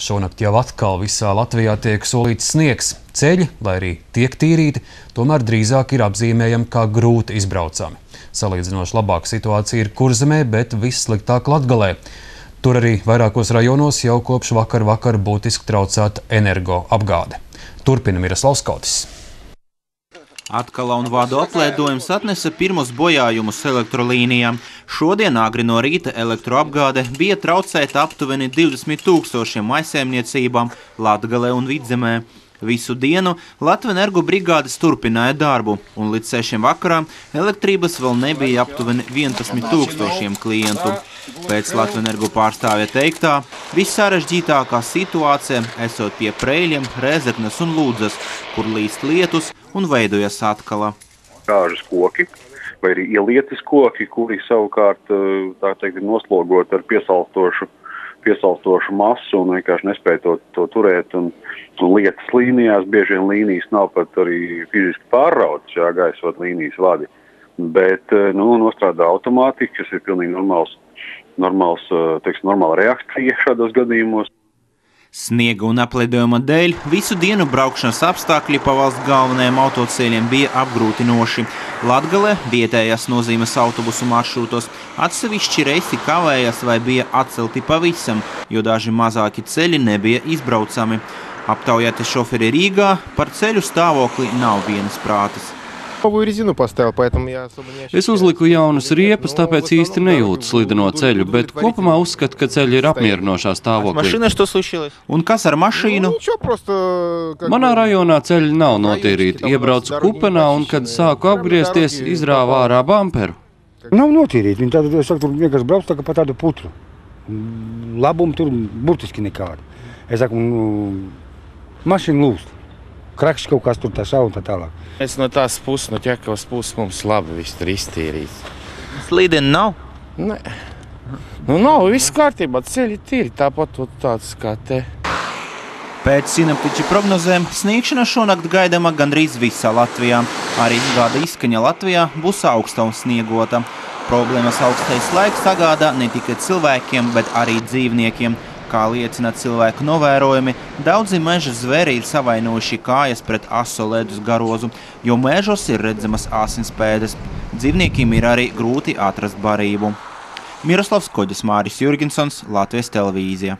Šonakt jau atkal visā Latvijā tiek solīts sniegs. Ceļi, lai arī tiek tīrīti, tomēr drīzāk ir apzīmējami kā grūti izbraucami. Salīdzinoši labāka situācija ir Kurzemē, bet vissliktāk Latgalē. Tur arī vairākos rajonos jau kopš vakar vakar būtiski traucēta energo apgāde. Turpina Miroslavs Kautis. Atkal un vādu aplēdojums atnesa pirmos bojājumus elektrolīnijām. Šodien agri no rīta elektroapgāde bija traucēta aptuveni 20 tūkstošiem maisēmniecībām Latgalē un Vidzemē. Visu dienu Latvenergo brigādes turpināja darbu, un līdz 6 vakarā elektrības vēl nebija aptuveni 11 tūkstošiem klientu. Pēc Latvenergo pārstāvja teiktā, vissarežģītākā situācija esot pie Preļiem, Rezeknes un Lūdzes, kur līst lietus un veidojas atkala. Kāžas koki vai arī ielietas koki, kuri savukārt tā teikt, ir noslogoti ar piesalstošu piesalstošu masu un vienkārši nespēja to, to turēt. Un, un lietas līnijās bieži vien līnijas nav pat arī fiziski pārrautas, jā, vada līnijas vadi. Bet eh, nu, nostrādā automātika, kas ir pilnīgi normāls, normāls, eh, teiks, normāla reakcija šādos gadījumos. Sniega un aplidojuma dēļ visu dienu braukšanas apstākļi pa valsts galvenajiem autoceļiem bija apgrūtinoši. Latgalē vietējās nozīmes autobusu maršrutos atsevišķi reisi kavējas vai bija atcelti pavisam, jo daži mazāki ceļi nebija izbraucami. Aptaujāti šoferi Rīgā par ceļu stāvokli nav vienas prātas. Es uzliku jaunas riepas, tāpēc īsti nejūtu slideno ceļu, bet kopumā uzskatu, ka ceļi ir apmierinošā stāvoklī. Un kas ar mašīnu? Manā rajonā ceļi nav notīrīti. Iebraucu kupenā un, kad sāku apgriezties, izrāva ārā bamperu. Nav notīrīti. Viņi tādu, saku, tur vienkārši brauc tā kā pa tādu putru. Labumu tur burtiski nekādu. Es saku, nu, mašīna lūst kraks kaut kas tur tā šauja un tā tālāk. Es no tās puses, no ķekavas puses mums labi viss tur iztīrīts. Slīdeni nav? Nē. Nu nav, viss kārtībā, ceļi tīri, tāpat tāds kā te. Pēc sinaptiķu prognozēm sniegšana šonakt gaidāma gandrīz visā Latvijā. Arī gada izskaņa Latvijā būs augsta un sniegota. Problēmas augstais laiks sagādā ne tikai cilvēkiem, bet arī dzīvniekiem. Kā liecina cilvēku novērojumi, daudzi meža zvēri ir savainojuši kājas pret aso ledus garozu, jo mežos ir redzamas asinspēdes. Dzīvniekiem ir arī grūti atrast barību. Miroslavs Koģis, Māris Jurginsons, Latvijas televīzija.